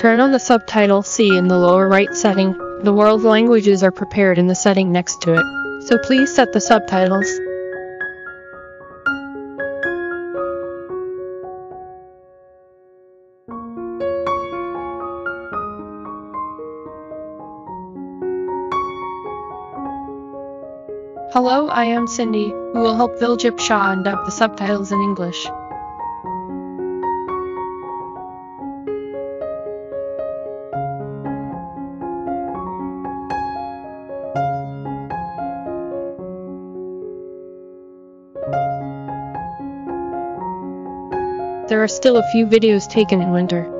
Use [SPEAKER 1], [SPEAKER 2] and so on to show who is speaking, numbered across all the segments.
[SPEAKER 1] Turn on the subtitle C in the lower right setting. The world languages are prepared in the setting next to it. So please set the subtitles. Hello, I am Cindy, who will help Biljipsha and dub the subtitles in English. There are still a few videos taken in winter.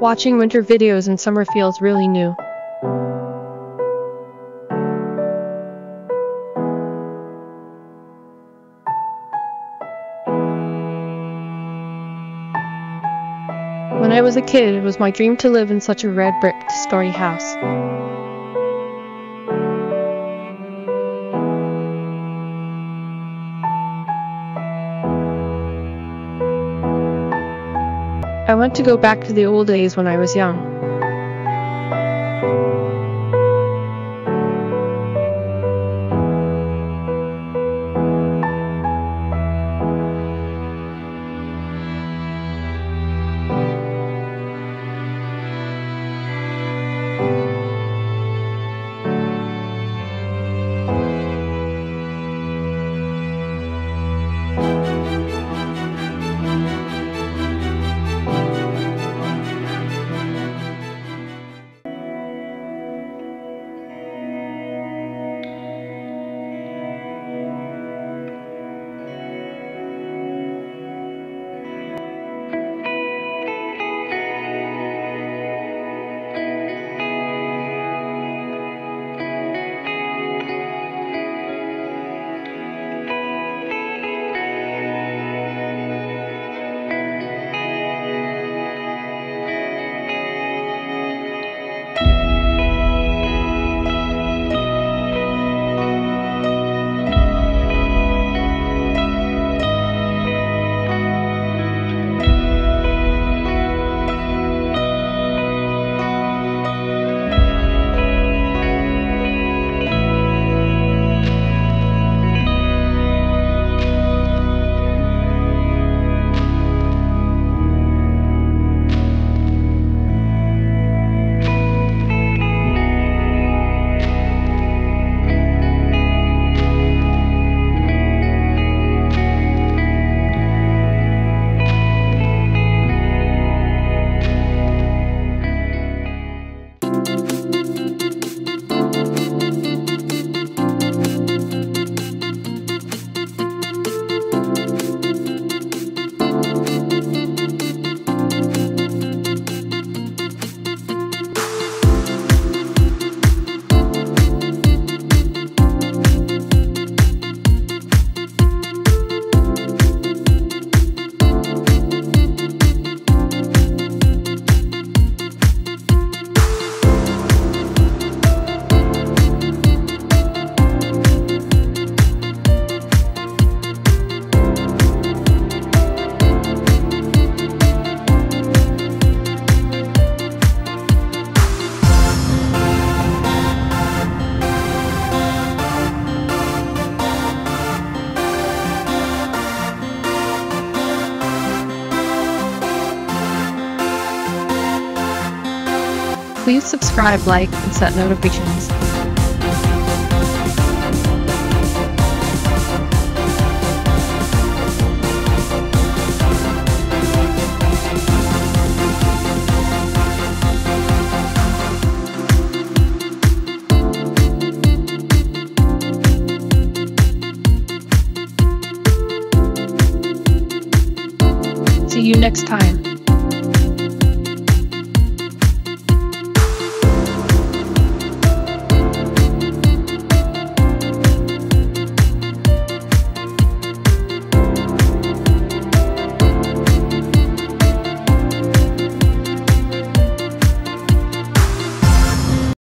[SPEAKER 1] Watching winter videos in summer feels really new. When I was a kid, it was my dream to live in such a red brick story house. I want to go back to the old days when I was young. Please subscribe, like, and set notifications. See you next time.